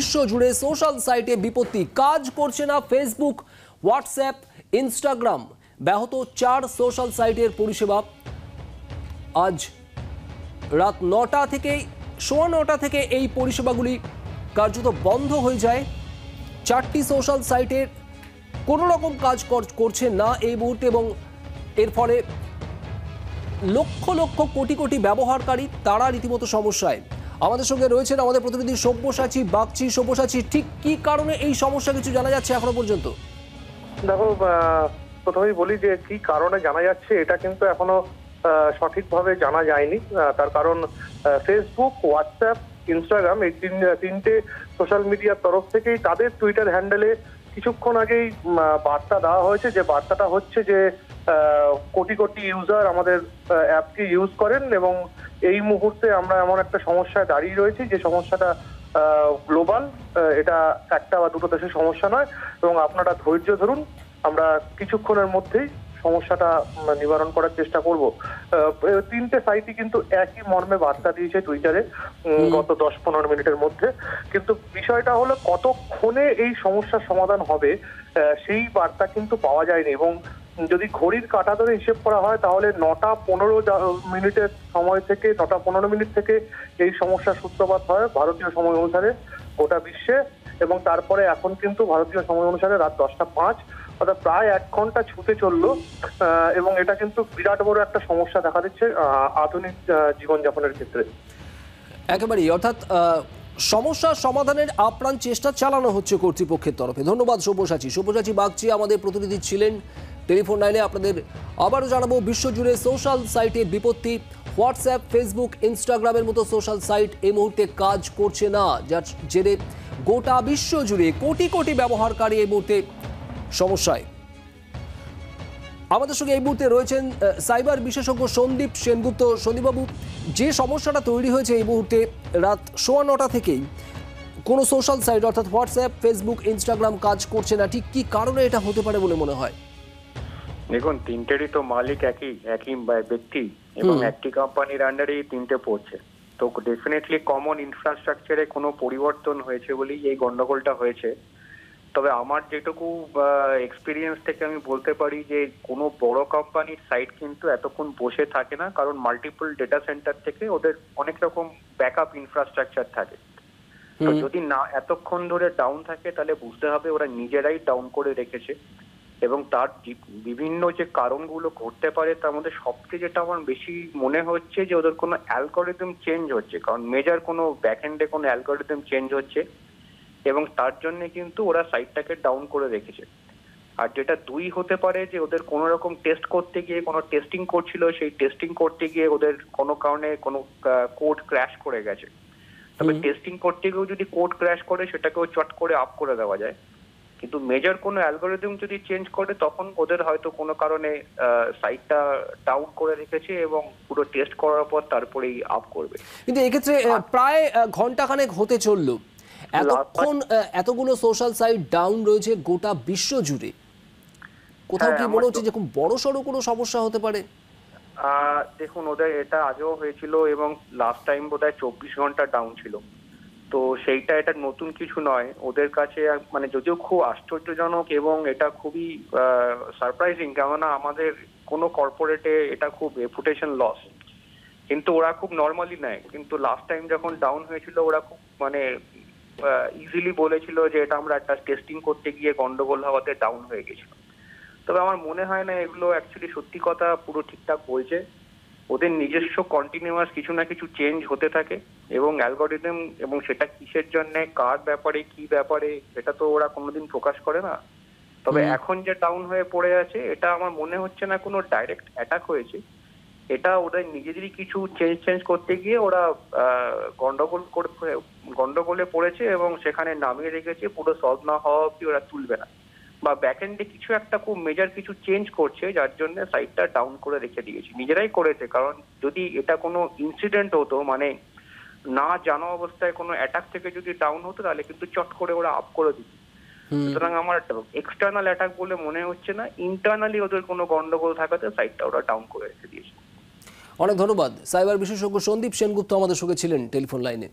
বিশ্ব জুড়ে সোশ্যাল সাইটে বিপত্তি। কাজ করছে না ফেসবুক হোয়াটসঅ্যাপ ইনস্টাগ্রাম ব্যাহত চার সোশ্যাল সাইটের পরিষেবা। আজ রাত নটা থেকে, সোয়া নটা থেকে এই পরিষেবাগুলি কার্যত বন্ধ হয়ে যায়। চারটি সোশ্যাল সাইটের কোনো রকম কাজ কর- করছে না এই মুহূর্তে এবং এর ফলে লক্ষ লক্ষ কোটি কোটি ব্যবহারকারী তারা রীতিমতো সমস্যায়। আমাদের সঙ্গে রয়েছেন আমাদের প্রতিনিধি সব্যসাচী, বাগচি। সব্যসাচী, ঠিক কি কারণে এই সমস্যা কিছু জানা যাচ্ছে এখনও পর্যন্ত? দেখো প্রথমেই বলি যে কি কারণে জানা যাচ্ছে, এটা কিন্তু এখনও সঠিকভাবে জানা যায়নি। তার কারণ ফেসবুক হোয়াটসঅ্যাপ ইনস্টাগ্রাম এই তিন, তিনটে সোশ্যাল মিডিয়ার তরফ থেকেই তাদের টুইটার হ্যান্ডেলে কিছুক্ষণ আগেই বার্তা দেওয়া হয়েছে যে বার্তাটা হচ্ছে যে কোটি কোটি ইউজার আমাদের অ্যাপকে ইউজ করেন এবং এই মুহূর্তে আমরা এমন একটা সমস্যায় দাঁড়িয়ে রয়েছি যে সমস্যাটা গ্লোবাল এটা একটা বা দুটো দেশের সমস্যা নয়। এবং আপনারা ধৈর্য ধরুন আমরা কিছুক্ষণের মধ্যেই সমস্যাটা নিবারণ করার চেষ্টা করব। তিনটে সাইটই কিন্তু একই মর্মে বার্তা দিয়েছে টুইটারে গত দশ পনেরো মিনিটের মধ্যে। কিন্তু বিষয়টা হলো কতক্ষণে এই সমস্যার সমাধান হবে সেই বার্তা কিন্তু পাওয়া যায়নি। এবং যদি ঘড়ির কাটা ধরে হিসেব করা হয়, তাহলে নটা পনেরো মিনিটের সময় থেকে, নটা পনেরো মিনিট থেকে এই সমস্যার সূত্রপাত হয় ভারতীয় সময় অনুসারে গোটা বিশ্বে। এবং তারপরে এখন কিন্তু ভারতীয় সময় অনুসারে রাত দশটা পাঁচ, অর্থাৎ প্রায় এক ঘণ্টা ছুটে চলল। এবং এটা কিন্তু বিরাট বড় একটা সমস্যা দেখা দিচ্ছে আধুনিক জীবনযাপনের ক্ষেত্রে। একেবারেই, অর্থাৎ আহ, সমস্যার সমাধানের আপ্রাণ চেষ্টা চালানো হচ্ছে কর্তৃপক্ষের তরফে। ধন্যবাদ সব্যসাচী সব্যসাচী বাগচি আমাদের প্রতিনিধি ছিলেন টেলিফোন লাইনে। আপনাদের আবারও জানাব বিশ্বজুড়ে সোশ্যাল সাইটে বিপত্তি। হোয়াটসঅ্যাপ ফেসবুক ইনস্টাগ্রামের মতো সোশ্যাল সাইট এই মুহূর্তে কাজ করছে না। যার জেরে গোটা বিশ্বজুড়ে কোটি কোটি ব্যবহারকারী এই মুহূর্তে সমস্যায়। আমাদের সঙ্গে এই মুহূর্তে রয়েছেন সাইবার বিশেষজ্ঞ সন্দীপ সেনগুপ্ত। সন্দীপবাবু যে সমস্যাটা তৈরি হয়েছে এই মুহূর্তে রাত সোয়া নটা থেকেই কোনো সোশ্যাল সাইট অর্থাৎ হোয়াটসঅ্যাপ ফেসবুক ইনস্টাগ্রাম কাজ করছে না ঠিক কি কারণে এটা হতে পারে বলে মনে হয়? দেখুন তিনটেরই তো মালিক একই একই ব্যক্তি এবং একটি কোম্পানির আন্ডারেই তিনটে পড়ছে। তো ডেফিনেটলি কমন ইনফ্রাস্ট্রাকচারে কোনো পরিবর্তন হয়েছে বলেই এই গন্ডগোলটা হয়েছে। তবে আমার যেটুকু এক্সপিরিয়েন্স থেকে আমি বলতে পারি যে কোনো বড় কোম্পানির সাইট কিন্তু এতক্ষণ বসে থাকে না কারণ মাল্টিপল ডেটা সেন্টার থেকে ওদের অনেক রকম ব্যাকআপ ইনফ্রাস্ট্রাকচার থাকে। তো যদি না এতক্ষণ ধরে ডাউন থাকে তাহলে বুঝতে হবে ওরা নিজেরাই ডাউন করে রেখেছে। এবং তার বিভিন্ন যে কারণগুলো ঘটতে পারে তার মধ্যে সবচেয়ে যেটা আমার বেশি মনে হচ্ছে যে ওদের কোনো অ্যালগোরিদম চেঞ্জ হচ্ছে কারণ মেজার কোনো ব্যাকএন্ডে কোনো অ্যালগোরিদম চেঞ্জ হচ্ছে। এবং তার জন্য কিন্তু ওরা সাইটটাকে ডাউন করে রেখেছে। আর যেটা দুই হতে পারে যে ওদের কোনো রকম টেস্ট করতে গিয়ে কোনো টেস্টিং করছিল সেই টেস্টিং করতে গিয়ে ওদের কোনো কারণে কোনো কোড ক্র্যাশ করে গেছে। তবে টেস্টিং করতে গিয়েও যদি কোড ক্র্যাশ করে সেটাকেও চট করে আপ করে দেওয়া যায়। কিন্তু মেজর কোনো অ্যালগোরিদম যদি চেঞ্জ করে তখন ওদের হয়তো কোনো কারণে সাইটটা ডাউন করে রেখেছে এবং পুরো টেস্ট করার পর তারপরেই আপ করবে। কিন্তু এক্ষেত্রে প্রায় ঘন্টাখানেক হতে চলল। এতক্ষণ এতগুলো সোশ্যাল সাইট ডাউন রয়েছে গোটা বিশ্ব জুড়ে। কোথাও হ্যাঁ, কি মনে হচ্ছে যে খুব বড় সড়ো কোনো সমস্যা হতে পারে? দেখুন ওদের এটা আগেও হয়েছিল এবং লাস্ট টাইম বোধহয় চব্বিশ ঘণ্টা ডাউন ছিল। তো সেইটা এটা নতুন কিছু নয়। ওদের কাছে মানে যদিও খুব আশ্চর্যজনক এবং এটা খুবই সারপ্রাইজিং কেননা আমাদের কোনো কর্পোরেটে এটা খুব রেপুটেশন লস কিন্তু ওরা খুব নর্মালি নেয়। কিন্তু লাস্ট টাইম যখন ডাউন হয়েছিল ওরা খুব মানে ইজিলি বলেছিল যে এটা আমরা একটা টেস্টিং করতে গিয়ে গন্ডগোল হওয়াতে ডাউন হয়ে গেছিল তবে আমার মনে হয় না এগুলো অ্যাকচুয়ালি সত্যি কথা পুরো ঠিকঠাক বলছে। ওদের নিজস্ব কন্টিনিউয়াস কিছু না কিছু চেঞ্জ হতে থাকে এবং অ্যালগোরিদম এবং সেটা কিসের জন্য কার ব্যাপারে কি ব্যাপারে এটা তো ওরা কোনোদিন প্রকাশ করে না। তবে এখন যে ডাউন হয়ে পড়ে আছে এটা আমার মনে হচ্ছে না কোনো ডাইরেক্ট অ্যাটাক হয়েছে। এটা ওদের নিজেদেরই কিছু চেঞ্জ চেঞ্জ করতে গিয়ে ওরা গন্ডগোল করে গন্ডগোলে পড়েছে এবং সেখানে নামিয়ে রেখেছে। পুরো সলভ না হওয়া অব্দি ওরা তুলবে না। বা ব্যাকএন্ডে কিছু একটা খুব মেজার কিছু চেঞ্জ করছে যার জন্য সাইটটা ডাউন করে রেখে দিয়েছে। নিজেরাই করেছে কারণ যদি এটা কোনো ইনসিডেন্ট হতো মানে না জানা অবস্থায় কোনো অ্যাটাক থেকে যদি ডাউন হতো তাহলে কিন্তু চট করে ওরা আপ করে দিত। সুতরাং আমার এক্সটার্নাল অ্যাটাক বলে মনে হচ্ছে না। ইন্টারনালি ওদের কোনো গন্ডগোল থাকাতে সাইটটা ওরা ডাউন করে রেখে দিয়েছে। অনেক ধন্যবাদ। সাইবার বিশেষজ্ঞ সন্দীপ সেনগুপ্ত আমাদের সঙ্গে ছিলেন টেলিফোন লাইনে।